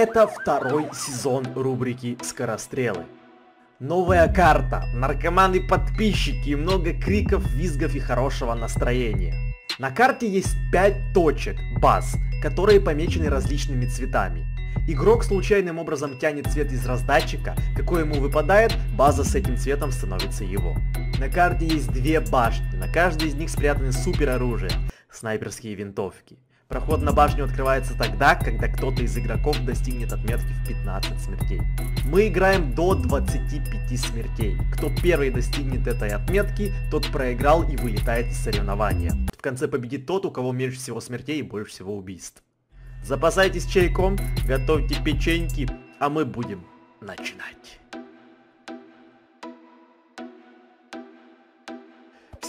Это второй сезон рубрики «Скорострелы». Новая карта, наркоманы-подписчики, много криков, визгов и хорошего настроения. На карте есть 5 точек, баз, которые помечены различными цветами. Игрок случайным образом тянет цвет из раздатчика, какой ему выпадает, база с этим цветом становится его. На карте есть две башни, на каждой из них спрятаны супер оружие, снайперские винтовки. Проход на башню открывается тогда, когда кто-то из игроков достигнет отметки в 15 смертей. Мы играем до 25 смертей. Кто первый достигнет этой отметки, тот проиграл и вылетает из соревнования. В конце победит тот, у кого меньше всего смертей и больше всего убийств. Запасайтесь чайком, готовьте печеньки, а мы будем начинать.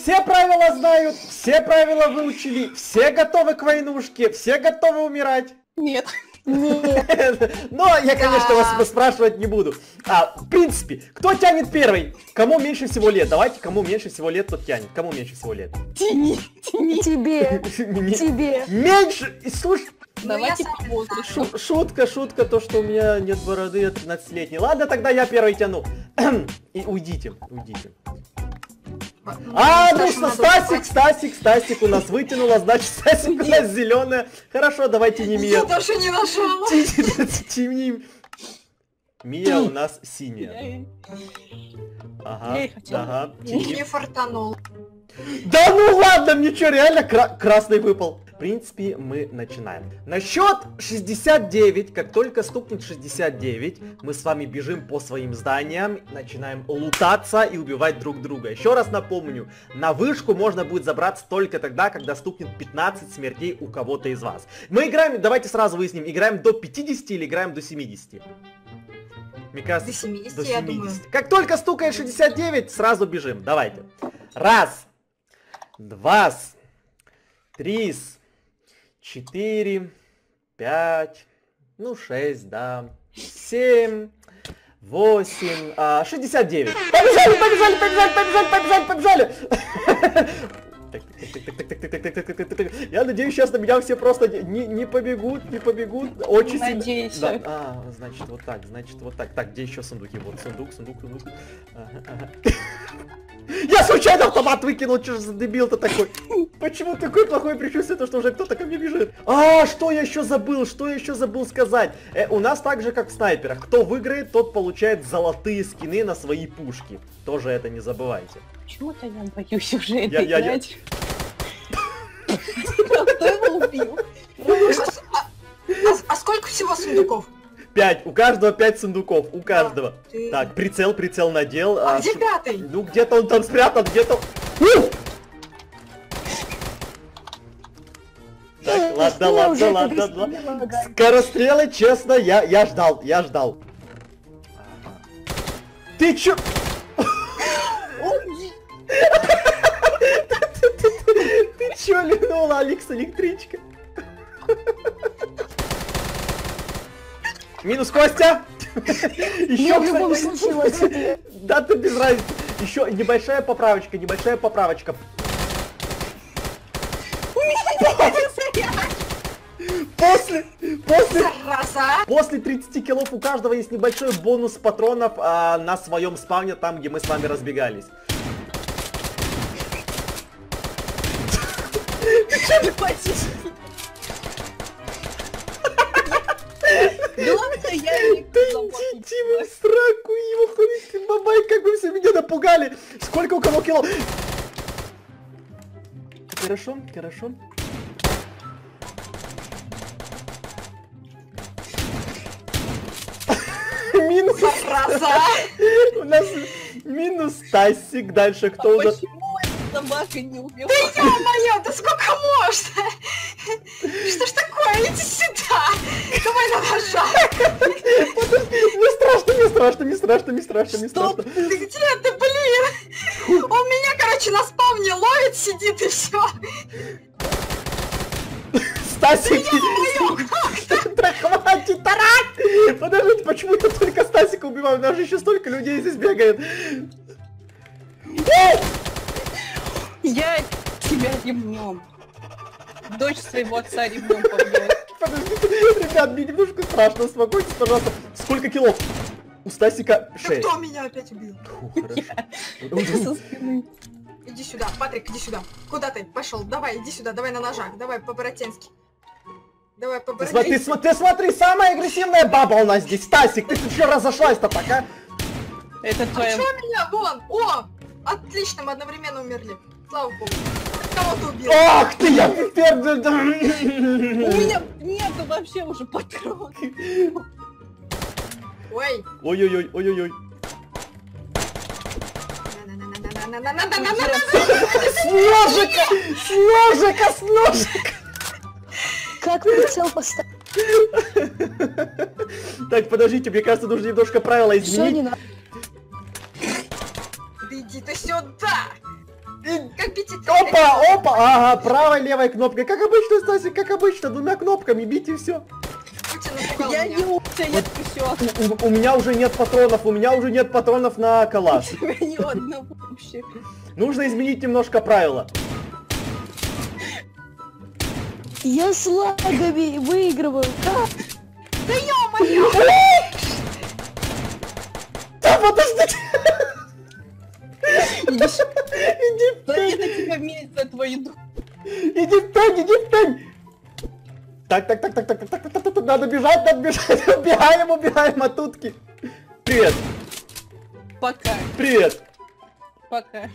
Все правила знают, все правила выучили, все готовы к войнушке, все готовы умирать. Нет. Но я, конечно, вас спрашивать не буду. А, в принципе, кто тянет первый? Кому меньше всего лет? Давайте, кому меньше всего лет, тот тянет. Кому меньше всего лет? Тяни, тяни. Тебе. Тебе. Меньше! И Слушай, Давайте Ну, я по возрасту. шу- шутка, шутка, то, что у меня нет бороды, я 13-летний. Ладно, тогда я первый тяну. И уйдите, уйдите. А, ну что, Стасик, Стасик, Стасик у нас вытянула, значит, Стасик у нас зеленая. Хорошо, давайте не Мия. Я даже не нашла. Темним. Мия у нас синяя. Ага, ага. Не фартанул. Да ну ладно, мне что, реально кра- красный выпал? В принципе, мы начинаем. На счет 69, как только стукнет 69, мы с вами бежим по своим зданиям, начинаем лутаться и убивать друг друга. Еще раз напомню, на вышку можно будет забраться только тогда, когда стукнет 15 смертей у кого-то из вас. Мы играем, давайте сразу выясним, играем до 50 или играем до 70? Мне кажется, До 70, до я 70. думаю. Как только стукает 69, сразу бежим. Давайте. Раз, два, три, четыре, пять, ну шесть, да, семь, восемь, а, 69. Побежали, побежали, побежали, побежали, побежали, побежали. Я надеюсь, сейчас на меня все просто не, не побегут, не побегут. Очень. Надеюсь. Да, а, значит, вот так, значит, вот так. Так, где еще сундуки? Вот сундук, сундук, сундук. Ага, ага. Я случайно автомат выкинул, что же за дебил-то такой? Почему такое плохое предчувствие, то, что уже кто-то ко мне бежит? А, что я еще забыл, что я еще забыл сказать? Э, у нас так же, как в снайперах. Кто выиграет, тот получает золотые скины на свои пушки. Тоже это не забывайте. Почему-то я боюсь уже Я- это я- я- играть. Кто его убил? А, сколько всего сундуков? Пять, у каждого пять сундуков, у каждого. Так, прицел, прицел надел. А а, где пятый? Ну, где-то он там спрятан, где-то... Так, ладно, ладно, ладно, ладно. Скорострелы, честно, я, я ждал, я ждал. Ты чё? Чё линула, Алекс, электричка? Минус Костя! Еще, случае лазить. Да ты без разницы. Еще небольшая поправочка, небольшая поправочка. После, после, после 30 киллов у каждого есть небольшой бонус патронов а, на своем спавне, там, где мы с вами разбегались. Главное, я не Да идите вы в сраку, его ты, бабай, как вы все меня напугали. Сколько у кого кило? Хорошо, хорошо. Минус, у нас минус Стасик, дальше кто у нас? Собака не убила? Ё-моё, да сколько можно? Что ж такое? Иди сюда! Давай на ножа! Не страшно, не страшно, не страшно, не страшно, не страшно. Ты где ты, блин? Он меня, короче, на спавне ловит, сидит и все. Стасик! Да хватит тарать! Подождите, почему я только Стасика убиваю? У нас же еще столько людей здесь бегает. Я тебя ремнем. Дочь своего отца ремнем побьет. Подождите, ребят, мне немножко страшно, успокойтесь, пожалуйста. Сколько килов? У Стасика Да 6. кто меня опять убил? Со спины. Иди сюда, Патрик, иди сюда. Куда ты? Пошел, давай, иди сюда, давай на ножах, давай по-боротенски. Давай Ты по-боротенски. смотри, смотри, смотри, самая агрессивная баба у нас здесь. Стасик, ты что разошлась-то так, а? Это А твоя... чё меня? Вон! О! Отлично, мы одновременно умерли. Слава богу. Кого ты убил? Ах ты, я пипер... У меня нету вообще уже патрон. Ой. Ой-ой-ой, ой-ой-ой. С ножика! С ножика! С ножика! Как прицел поставить? Так, подождите, мне кажется, нужно немножко правила изменить. Опа, опа, ага, правой, левой кнопкой. Как обычно, Стасик, как обычно, двумя кнопками бейте все. Путин напугал Я не умка, я все. У, у меня уже нет патронов, у меня уже нет патронов на калаш. У тебя ни одного вообще. Нужно изменить немножко правила. Я с лагами выигрываю. Да ё-моё! бежать, надо бежать, убегаем, убегаем от утки. Привет, Пока, привет, пока.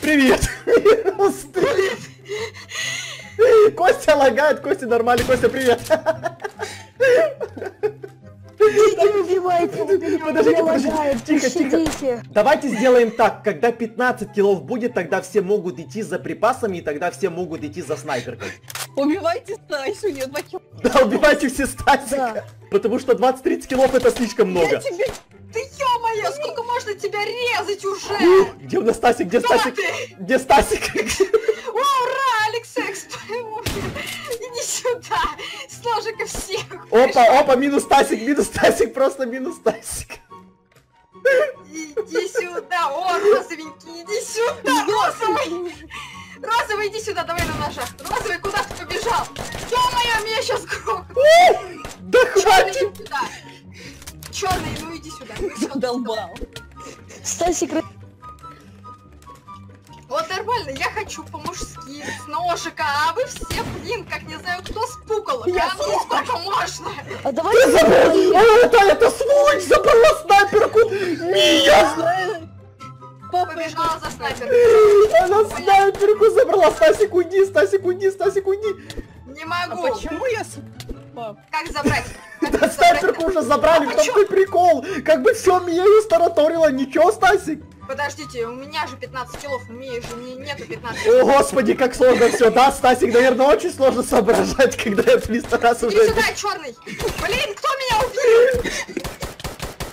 привет. Костя лагает, Костя нормальный, Костя, привет. Не убивайте Подождите, подождите, тихо, тихо. Давайте сделаем так, когда 15 килов будет, тогда все могут идти за припасами, и тогда все могут идти за снайперкой. Убивайте Стасю, у нее два кило. Да, убивайте все Стасика. Да. Потому что 20-30 килов это слишком много. Я тебе... Ты ё-моё, сколько можно тебя резать уже? Где у нас Стасик? Где Кто Стасик? ты? Где Стасик? О, ура, Алекс Экс! Иди сюда! С ножика всех! Опа, опа, минус Стасик, минус Стасик, просто минус Стасик. Иди сюда! О, розовенький, иди сюда! Розовый! Розовый, иди сюда, давай на ножах! Розовый, куда ты побежал? Ё-моё, меня сейчас грохнут! Да хватит! иди сюда! Черный, ну иди сюда! Задолбал. Стасик, ра- Вот нормально, я хочу по-мужски, с ножика, а вы все, блин, как не знаю, кто с пуколок, Я а ну сколько можно? а давайте Ты. Ой, это, это сволочь забрала снайперку! Мия! Побежала за снайпером. Она снайперку забрала! Стасик, уйди, Стасик, уйди, Стасик, уйди! Не а могу. почему я... Как забрать? Как Да снайперку уже забрали, в А том чё? ты прикол! Как бы все Мию стараторило, ничего, Стасик? Подождите, у меня же 15 килов, у меня же не, нету 15 О, господи, как сложно все, да, Стасик, наверное, очень сложно соображать, когда я 300 раз Иди уже... сюда, черный! Блин, кто меня убил?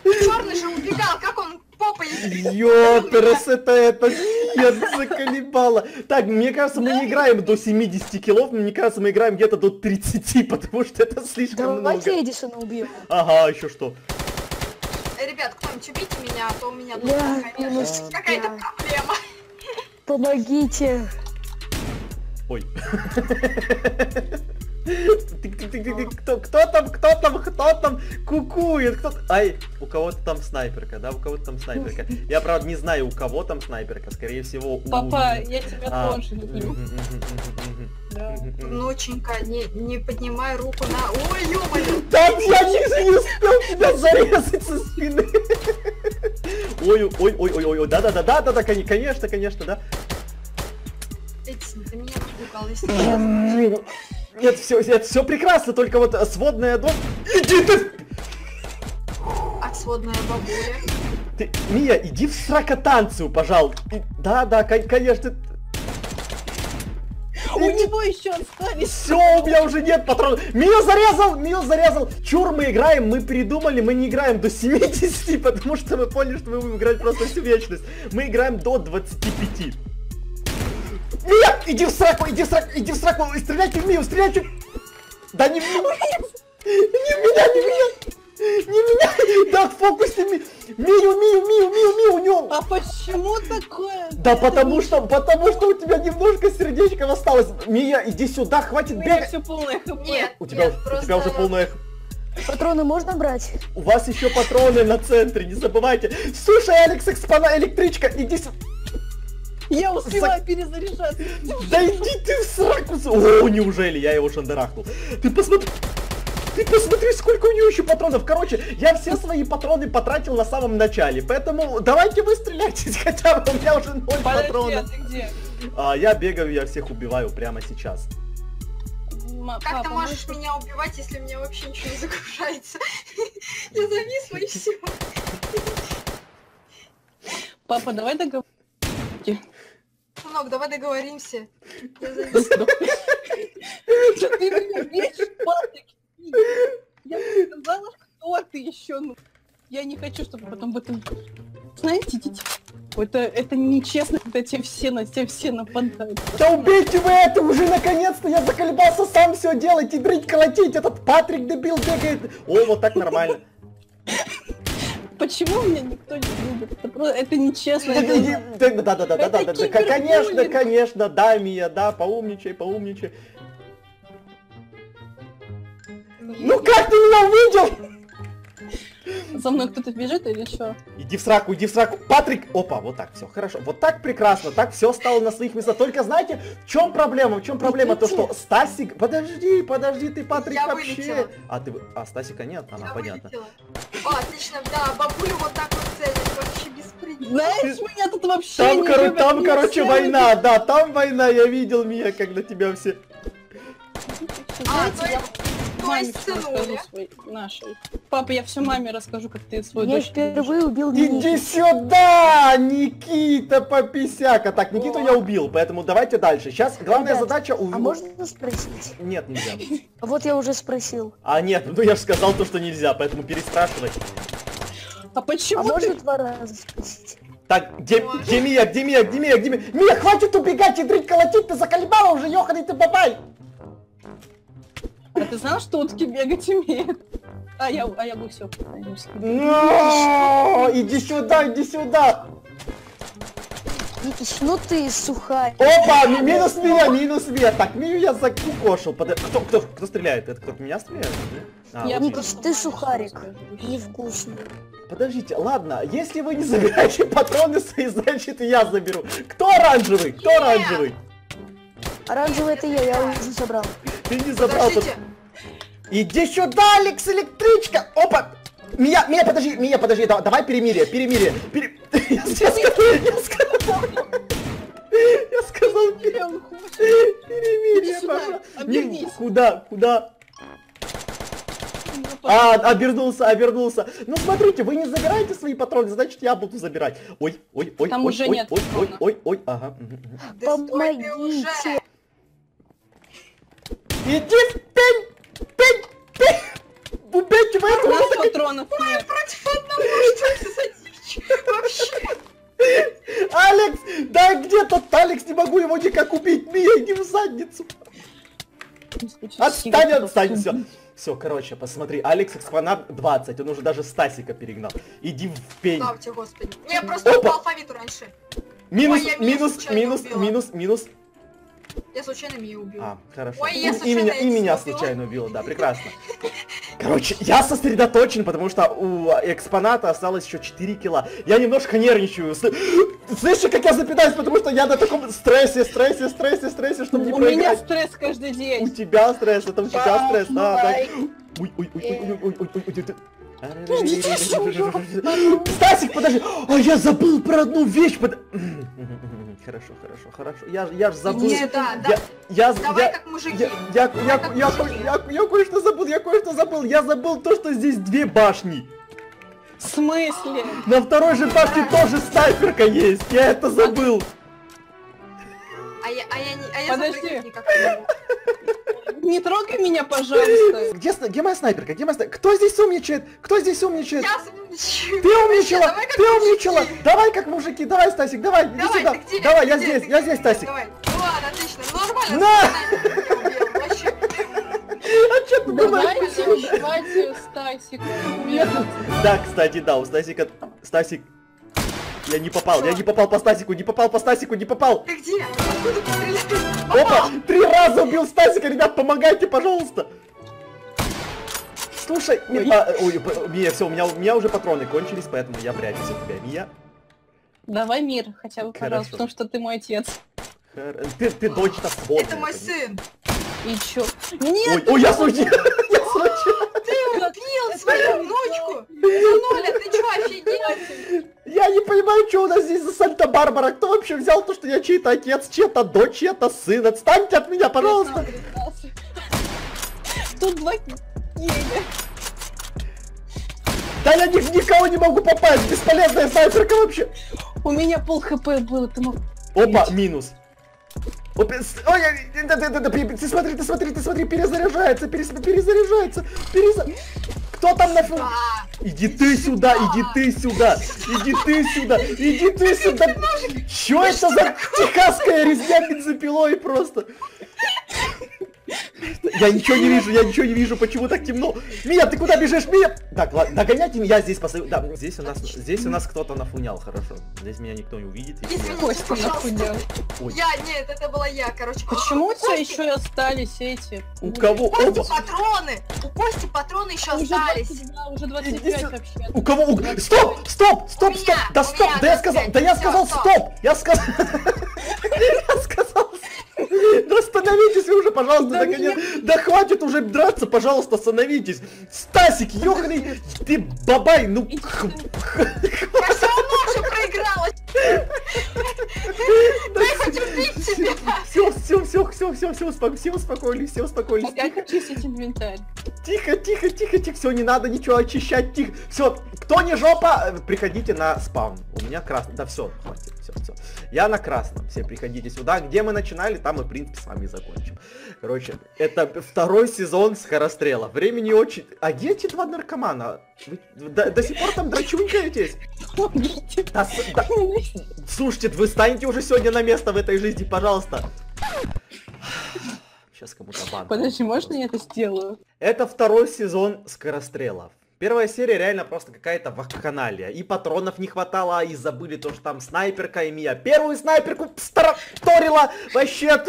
Черный же убегал, как он попой... Ёперс, это, это, нет, заколебало. Так, мне кажется, мы не играем до 70 килов, мне кажется, мы играем где-то до 30, потому что это слишком Давайте много. Эдисона убьем. Ага, еще что. Э, Ребят, кто-нибудь убейте меня, а то у меня тут, какая-то проблема. Помогите. Ой. Кто, кто там, кто там, кто там кукует? Кто... Ай, у кого-то там снайперка, да, у кого-то там снайперка. Я, правда, не знаю, у кого там снайперка, скорее всего, у... папа, я тебя А, тоже люблю. Внученька, не, не поднимай руку на... Ой, ё-моё! Да я не, не успел тебя зарезать со спины. Ой, ой, ой, ой, ой, ой, да, да, да, да, да, да, коне- конечно, конечно, да. Эдисон, ты меня напугал, если... Нет, все, это все прекрасно, только вот э, сводная дочь. Иди ты, А сводная бабуля? ты, Мия, иди в сракотанцию, пожалуйста. И- Да, да, кон- конечно. У него еще остались. Все, у меня уже нет патронов. Мию зарезал, Мию зарезал. Чур мы играем, мы придумали, мы не играем до 70, потому что мы поняли, что мы будем играть просто всю вечность. Мы играем до 25. Мия, иди в сраку, иди в сраку, иди в сраку, стреляйте в Мию, стреляйте. Да не в Мию. Не в меня, не в меня. Не в меня. Да, фокусни Ми- Мию, Мию, Мию, Мию, Мию, у него. А почему такое? Да потому что, потому что у тебя немножко сердечков осталось. Мия, иди сюда, хватит У меня бегать. все полное хп. Нет, У тебя, нет, у тебя уже полное... Патроны можно брать? У вас еще патроны на центре, не забывайте. Слушай, Алекс, экспона, электричка, иди сюда. Я успеваю перезаряжаться. Да иди ты в сраку. О, неужели я его шандарахнул? Ты посмотри. Ты посмотри, сколько у нее еще патронов. Короче, я все свои патроны потратил на самом начале. Поэтому давайте вы стреляйтесь хотя бы. У меня уже ноль Подожди, а патронов. ты где? А я бегаю, я всех убиваю прямо сейчас. Ма- Как ты папа, можешь меня убивать, если у меня вообще ничего не загружается? Я зависла и все. Папа, давай договоримся. Сынок, давай договоримся. Я зависла. Ты меня бесишь, Патрик. Я сказала, кто ты еще. Ну, я не хочу, чтобы потом в этом... Знаете, идите. Это, это нечестно, когда тебе все на тебя все нападают. Да убейте вы это уже наконец-то! Я заколебался сам все делать и дрыть колотить! Этот Патрик дебил бегает! О, вот так нормально почему меня никто не любит? Это, просто, это нечестно. Да, да, да, да, да, да, да, конечно, конечно, да, Мия, да, поумничай, поумничай. Ну, ну как ты меня увидел? За мной кто-то бежит или что? Иди в сраку, иди в сраку. Патрик! Опа, вот так, все, хорошо. Вот так прекрасно, так все стало на своих местах. Только знаете, в чем проблема? В чем проблема? То, что Стасик... Подожди, подожди, ты, Патрик, Я вообще... вылетела. А, ты... А, Стасика нет? Ага, Я понятно. вылетела. О, отлично, да, бабулю вот так вот целят, вообще беспредел. Знаешь, меня тут вообще Там, не любят, там короче, война, да, там война, я видел, Мия, когда тебя все... А, Знаете, я маме всё расскажу своей, нашей. Папа, я все маме расскажу, как ты свою Я дочь впервые убил Иди Ники. сюда, Никита Пописяка. Так, Никиту я убил, поэтому давайте дальше. Сейчас главная Ребят, задача у... А можно спросить? Нет, нельзя. Вот я уже спросил. А, нет, ну я же сказал то, что нельзя, поэтому переспрашивай. А почему А ты... можно два раза спросить? Так, где, где Мия, где Мия, где Мия, где Мия? Мия, хватит убегать и дрыть колотить, ты заколебала уже, ёханый ты бабай! А ты знал, что утки бегать умеют? А я, а я гусёк. Но, Иди сюда, иди сюда! Никич, ну ты сухарь. Опа, ми- минус Мия, минус Мия. Так, Мию я закукошил. Под... Кто, кто, кто стреляет? Это кто-то меня стреляет? А, Я. Никич, ты сухарик. Невкусно. Подождите, ладно, если вы не забираете патроны свои, значит я заберу. Кто оранжевый? Кто оранжевый? Оранжевый это я, я уже забрал. Ты не забрал Подождите, Иди сюда, Алекс, электричка! Опа! Мия, Мия, подожди, Мия, подожди, да- давай перемирие, перемирие. Пере- Я сказал, я сказал, я сказал пере- перемирие, пожалуйста. Куда, куда? А, обернулся, обернулся. Ну смотрите, вы не забираете свои патроны, значит я буду забирать. Ой, ой, ой, Там ой, уже ой, нет ой, ой, ой, ой, ага. Помогите. Иди в пень. Убейте этого нас патронов нет. Против одного, что за дичь? Вообще. Алекс! Да где тот Алекс? Не могу его никак убить! Мия, иди в задницу! Отстань, отстань, все. Все, короче, посмотри, Алекс экспонат 20, он уже даже Стасика перегнал. Иди в пень. Слава тебе, господи. Я просто Опа. по алфавиту раньше. Минус, Ой, минус, минус, убила. минус, минус. Я случайно Мию убила. А, хорошо. Ой, И- я и, случайно меня, и меня случайно убила, да, прекрасно. Короче, я сосредоточен, потому что у экспоната осталось еще 4 кило. Я немножко нервничаю. Слышишь, как я запитаюсь, потому что я на таком стрессе, стрессе, стрессе, стрессе, чтобы не У проиграть. меня стресс каждый день. У тебя стресс, это у тебя стресс, да, да. Ой, ой, ой, ой, ой, ой, ой, ой. Стасик, подожди. А я забыл про одну вещь. Под... Хорошо, хорошо, хорошо. Я, ж- я ж забыл. Иди сюда, да. Я, я, Давай я, как мужики. я, я, я, как я, мужики. я, я кое-что забыл, я кое-что забыл. Я забыл то, что здесь две башни. В смысле? На второй же башне тоже снайперка есть. Я это забыл. А я, а я, не, а я Подожди. запрыгнуть никак не могу. Не трогай меня, пожалуйста. Где, где моя снайперка? Где моя снайперка? Кто здесь умничает? Кто здесь умничает? Я умничаю. Ты умничала! давай как Ты умничала! мужики. Давай как мужики! Давай, Стасик, давай! Иди Давай, сюда! где? Давай, я где? здесь, Ты я здесь, Стасик! Давай. Ну ладно, отлично. Нормально. На! А что ты думаешь? Давайте убивать Стасика. Да, кстати, да, у Стасика... Стасик... Я не попал, я не попал по Стасику, не попал по Стасику, не попал. Ты где? Откуда ты стреляешь? Опа, три раза убил Стасика, ребят, помогайте, пожалуйста. Слушай, Ой. Ми- а, ой, Мия, все, у меня, у меня уже патроны кончились, поэтому я прячусь от тебя. Мия, Давай мир, хотя бы, Хорошо. пожалуйста, потому что ты мой отец. хор- ты, ты дочь-то. Это мой сын. И чё? Нет! Ой, ой, я случай, я случай. Ты убил свою внучку. Зануля, ты чё, офигел? Я не понимаю, что у нас здесь за Санта-Барбара. Кто вообще взял то, что я чей-то отец, чья-то дочь, чья-то сын? Отстаньте от меня, пожалуйста. Тут два. Да я ни никого не могу попасть. Бесполезная снайперка вообще. У меня пол хп было, ты мог... Опа, минус. Ой, ты смотри, ты смотри, ты смотри, перезаряжается, перезаряжается, переза... Кто там на фу... Иди ты сюда, иди ты сюда, иди ты сюда, иди ты сюда. Чё это за техасская резня бензопилой просто? Я ничего не вижу, я ничего не вижу, почему так темно? Мия, ты куда бежишь, Мия? Так, ладно, догоняйте меня, я здесь посмотрю. Да, здесь у нас, здесь у нас кто-то нафунял, хорошо. Здесь меня никто не увидит. если я- Извините, Костя нахуй Ой. Я, нет, это была я, короче. Почему у тебя еще и остались эти? У кого? У Кости Оба. патроны! У Кости патроны еще Уже остались. 22, уже Иди 25 сюда. вообще. У кого? У- Стоп! Стоп! Стоп! У Стоп! меня, Да стоп! меня Да я 25. сказал! Да я сказал стоп. стоп! Я сказал... Я сказал... Да остановитесь вы уже, пожалуйста, Да догоня- Да хватит уже драться, пожалуйста, остановитесь! Стасик, ёханый, ты бабай, ну... Я все равно уже проиграла. Дай убить тебя. Все, все, все, все, все, все, все успокоились, все успокоились. А как очистить инвентарь? Тихо, тихо, тихо, тихо, все, не надо ничего очищать, тихо. Все, кто не жопа, э, приходите на спаун. У меня красный. Да все, хватит, все, все. Я на красном. Все приходите сюда. Где мы начинали, там мы, в принципе, с вами закончим. Короче, это второй сезон скорострела. Времени очень... А где эти два наркомана? Вы до, до сих пор там драчунькаетесь? Да Слушайте, вы станете уже сегодня на место в этой жизни, пожалуйста. Сейчас кому-то бан. Подожди, можно я это сделаю? Это второй сезон скорострелов. Первая серия реально просто какая-то вакханалия. И патронов не хватало, и забыли то, что там снайперка и Мия. Первую снайперку старторила вообще.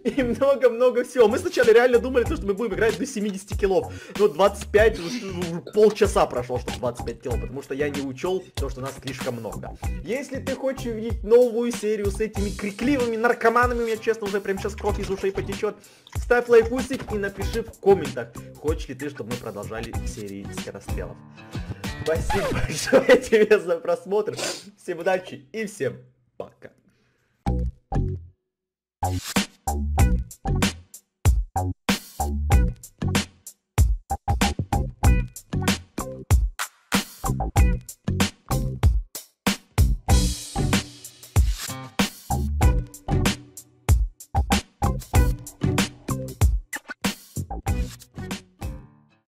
И много-много всего. Мы сначала реально думали, то, что мы будем играть до 70 килов. Но 25, ну, полчаса прошло, чтобы 25 кило, потому что я не учел то, что нас слишком много. Если ты хочешь увидеть новую серию с этими крикливыми наркоманами, у меня честно уже прямо сейчас кровь из ушей потечет, ставь лайкусик и напиши в комментах, хочешь ли ты, чтобы мы продолжали серии скорострелов. Спасибо большое тебе за просмотр. Всем удачи и всем пока.